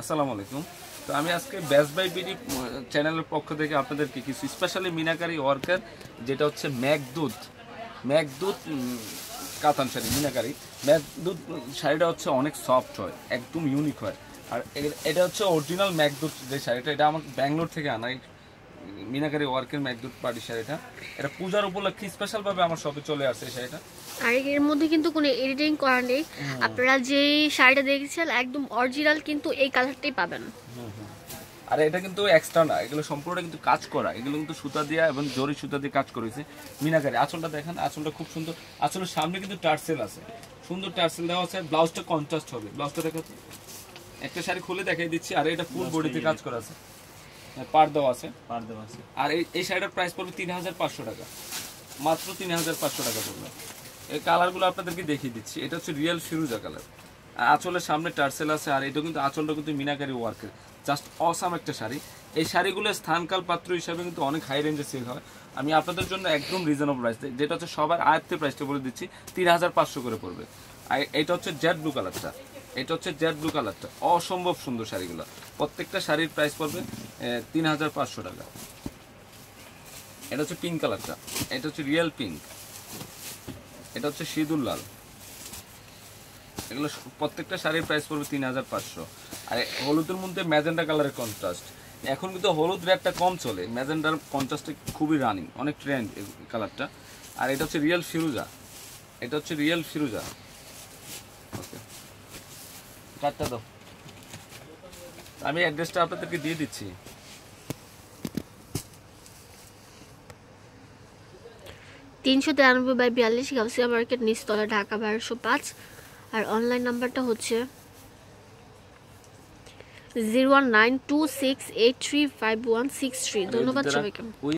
আসসালামু আলাইকুম। তো আমি আজকে ব্যাস বাই বিডি চ্যানেলের পক্ষ থেকে আপনাদেরকে কিছু স্পেশালি মিনাকারি ওয়ার্কার যেটা হচ্ছে ম্যাকদুত। ম্যাকদুত কাতান শাড়ি, মিনাকারি। ম্যাকদুত, শাড়িটা হচ্ছে অনেক সফট হয়, একদম ইউনিক হয়। আর এটা হচ্ছে অরিজিনাল ম্যাকদুত যে শাড়িটা, এটা আমার ব্যাঙ্গালোর থেকে আনা। মিনাকারি ওয়ার্কের ম্যাকদুত পার্টি শাড়িটা এটা। পূজার উপলক্ষে স্পেশালভাবে আমার শপে চলে আসে শাড়িটা। আর এর মধ্যে কিন্তু কোনো এডিটিং করা নেই। আপনারা যেই শাড়িটা দেখেছেন একদম অরিজিনাল কিন্তু এই কালারটাই পাবেন। আর এটা কিন্তু এক্সট্রা না এগুলো সম্পূর্ণ কিন্তু কাজ করা। এগুলো কিন্তু সুতা দিয়া এবং জরি সুতা দিয়ে কাজ করেছে মিনাকারি। আঁচলটা দেখেন আঁচলটা খুব সুন্দর। আঁচলের সামনে কিন্তু টার্সেল আছে। সুন্দর টার্সেল দেওয়া আছে। ব্লাউজটা কন্ট্রাস্ট হবে। ব্লাউজটা দেখো তো। একটা শাড়ি খুলে দেখাই দিচ্ছি। আর এটা ফুল বডিতে কাজ করা আছে। পার দেওয়া আছে। পার দেওয়া আছে। আর এই এই শাড়িটার প্রাইস পড়বে তিন হাজার পাঁচশো টাকা। মাত্র তিন হাজার পাঁচশো টাকা পড়বে। এই কালারগুলো আপনাদেরকে দেখিয়ে দিচ্ছি। এটা হচ্ছে রিয়েল ফিরুজা কালার আঁচলের সামনে টার্সেল আছে আর এটা কিন্তু আঁচলটা কিন্তু মিনাকারি ওয়ার্কের জাস্ট অসাম একটা শাড়ি। এই শাড়িগুলো স্থানকাল পাত্র হিসাবে কিন্তু অনেক হাই রেঞ্জে সেল হয়। আমি আপনাদের জন্য একদম রিজনেবল প্রাইস যেটা হচ্ছে সবার আয়ত্তের প্রাইসটা বলে দিচ্ছি তিন হাজার পাঁচশো করে পড়বে। আর এটা হচ্ছে জেড ব্লু কালারটা এটা হচ্ছে জেড ব্লু কালারটা অসম্ভব সুন্দর শাড়িগুলো। প্রত্যেকটা শাড়ির প্রাইস পড়বে তিন হাজার পাঁচশো টাকা। এটা হচ্ছে পিঙ্ক কালারটা এটা হচ্ছে রিয়েল পিঙ্ক এটা হচ্ছে সিঁদুর লাল। এগুলো প্রত্যেকটা শাড়ির প্রাইস পড়বে তিন হাজার পাঁচশো। আর হলুদের মধ্যে ম্যাজেন্ডা কালারের কন্ট্রাস্ট এখন কিন্তু হলুদ রেটটা কম চলে। ম্যাজেন্ডার কন্ট্রাস্টে খুবই রানিং অনেক ট্রেন্ড কালারটা আর এটা হচ্ছে রিয়েল ফিরুজা। এটা হচ্ছে রিয়েল ফিরুজা। ওকে চারটা দাও। আমি অ্যাড্রেসটা আপনাদেরকে দিয়ে দিচ্ছি। তিনশো তিরানব্বই বাই বিয়াল্লিশ গাউসিয়া মার্কেট নিস্তলা ঢাকা বারোশো পাঁচ। আর অনলাইন নাম্বারটা হচ্ছে zero one nine two six eight three five one six three ধন্যবাদ সবাইকে।